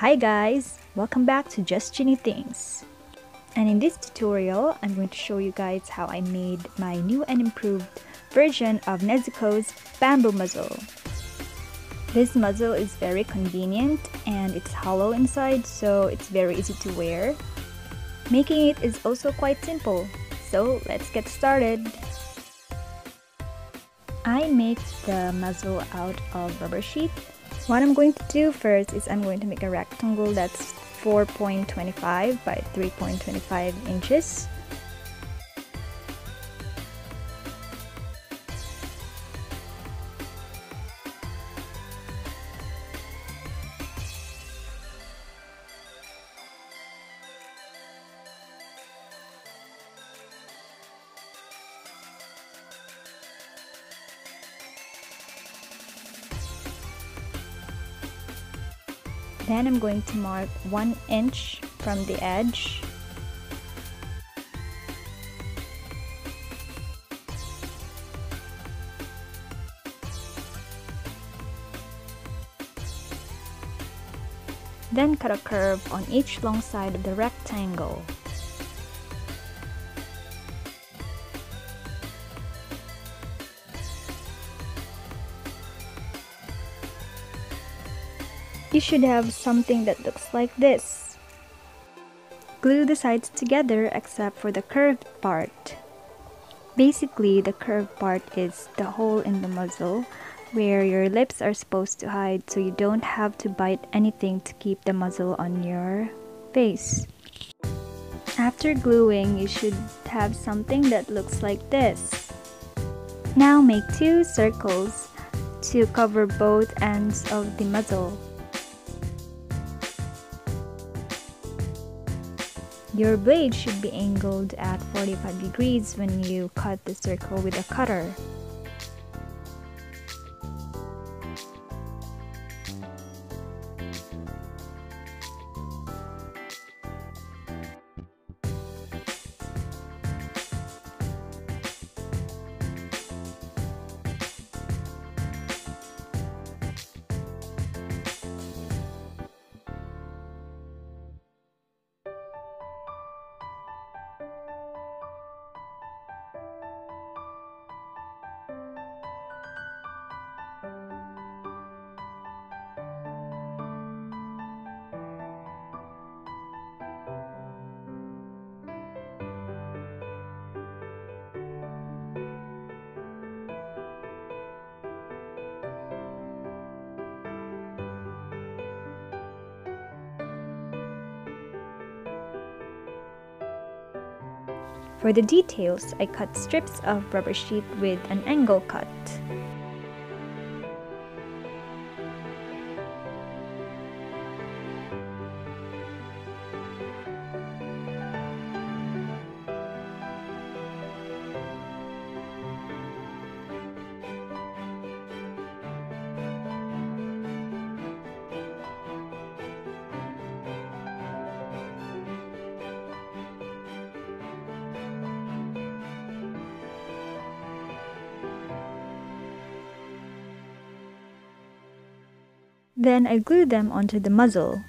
Hi guys! Welcome back to Just Chinny Things. And in this tutorial, I'm going to show you guys how I made my new and improved version of Nezuko's bamboo muzzle. This muzzle is very convenient and it's hollow inside so it's very easy to wear. Making it is also quite simple, so let's get started. I make the muzzle out of rubber sheet what I'm going to do first is I'm going to make a rectangle that's 4.25 by 3.25 inches. Then I'm going to mark 1 inch from the edge. Then cut a curve on each long side of the rectangle. You should have something that looks like this. Glue the sides together except for the curved part. Basically, the curved part is the hole in the muzzle where your lips are supposed to hide so you don't have to bite anything to keep the muzzle on your face. After gluing, you should have something that looks like this. Now make two circles to cover both ends of the muzzle. Your blade should be angled at 45 degrees when you cut the circle with a cutter. For the details, I cut strips of rubber sheet with an angle cut. Then I glue them onto the muzzle.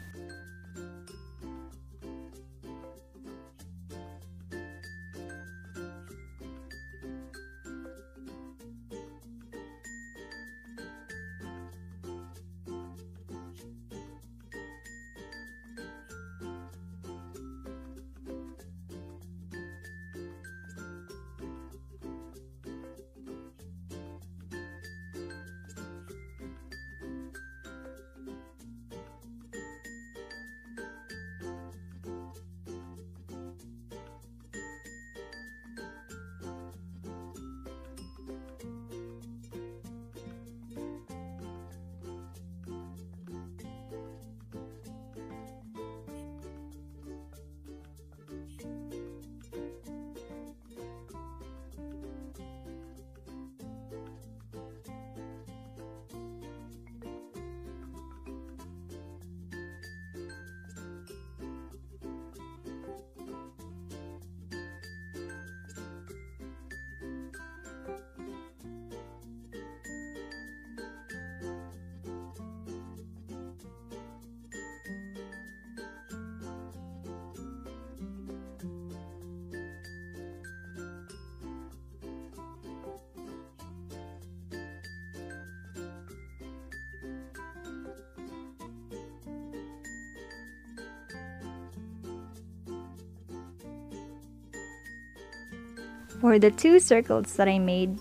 For the two circles that I made,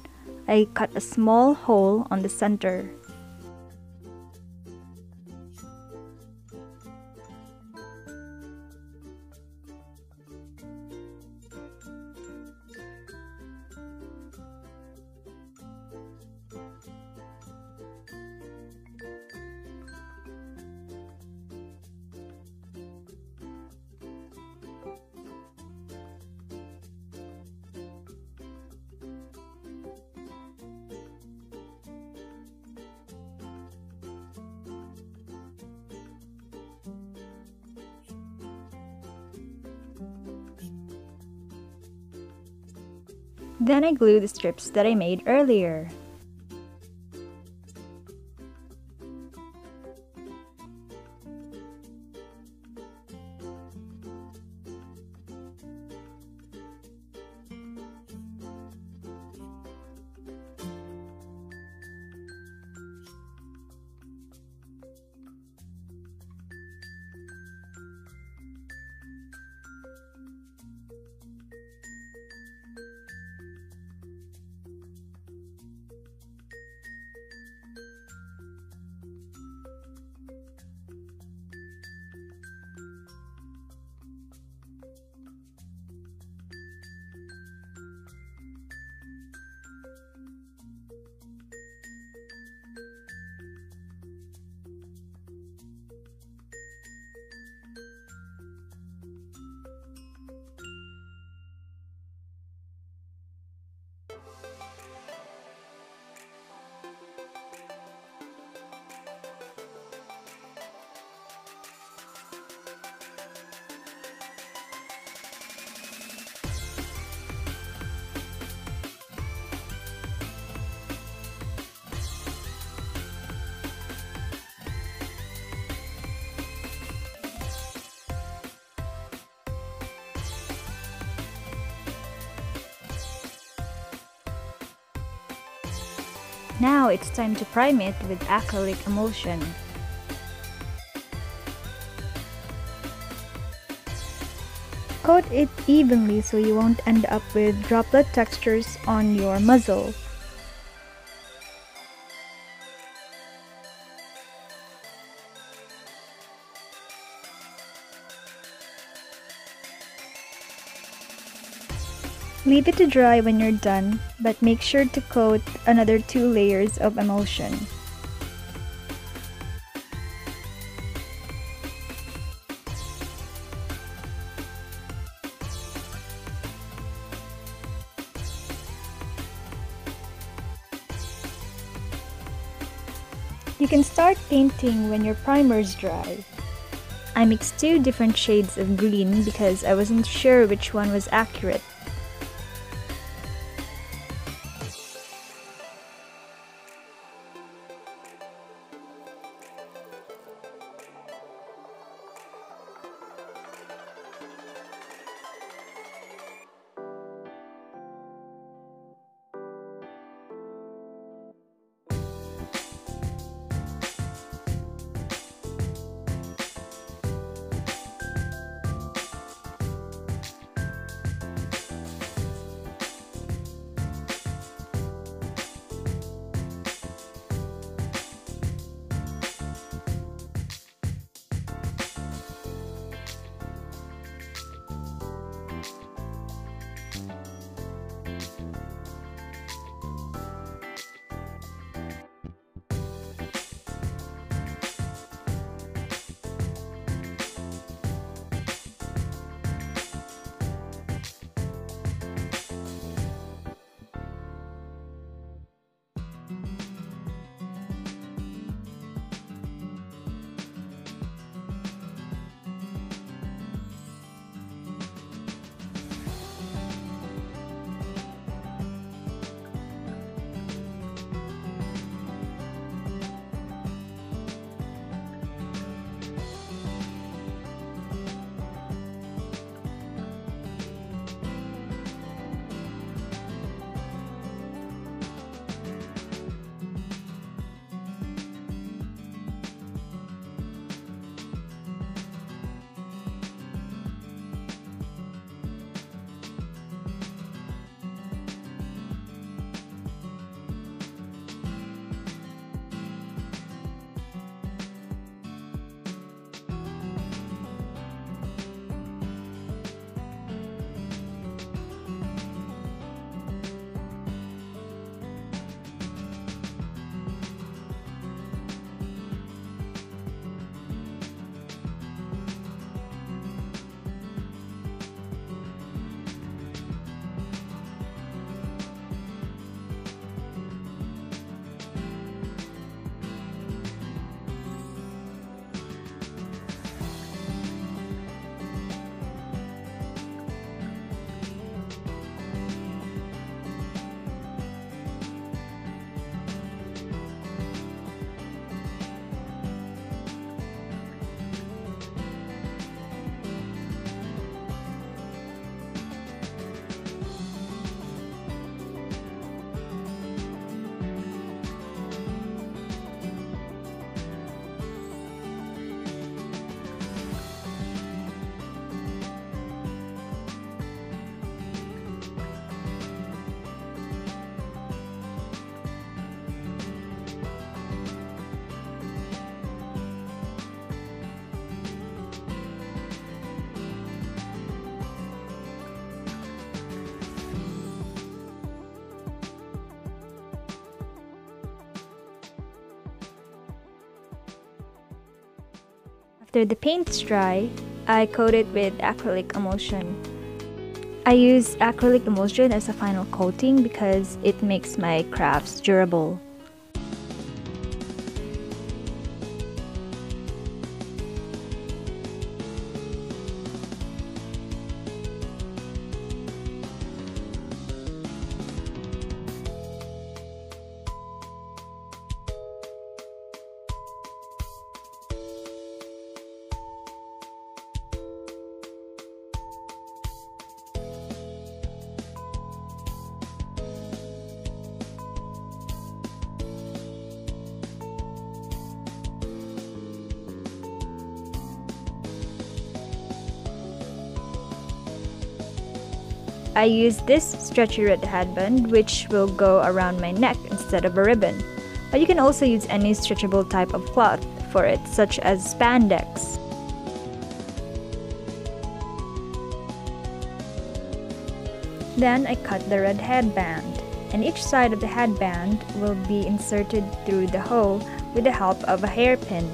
I cut a small hole on the center. Then I glue the strips that I made earlier. Now it's time to prime it with acrylic emulsion. Coat it evenly so you won't end up with droplet textures on your muzzle. Leave it to dry when you're done, but make sure to coat another two layers of emulsion. You can start painting when your primer is dry. I mixed two different shades of green because I wasn't sure which one was accurate. After the paint's dry, I coat it with acrylic emulsion. I use acrylic emulsion as a final coating because it makes my crafts durable. I use this stretchy red headband which will go around my neck instead of a ribbon. But you can also use any stretchable type of cloth for it such as spandex. Then I cut the red headband and each side of the headband will be inserted through the hole with the help of a hairpin.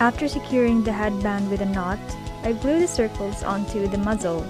After securing the headband with a knot, I glue the circles onto the muzzle.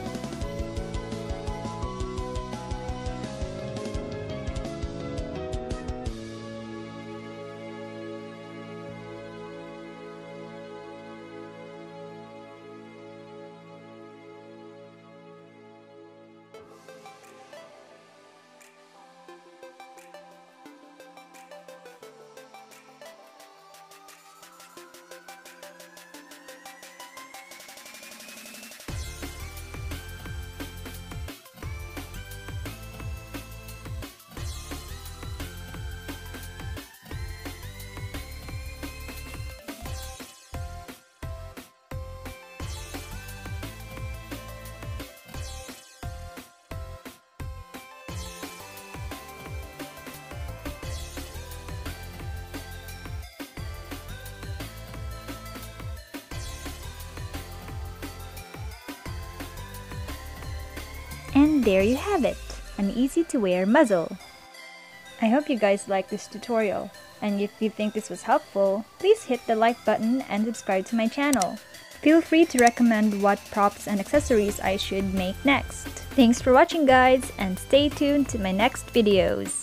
And there you have it, an easy to wear muzzle. I hope you guys liked this tutorial, and if you think this was helpful, please hit the like button and subscribe to my channel. Feel free to recommend what props and accessories I should make next. Thanks for watching guys, and stay tuned to my next videos.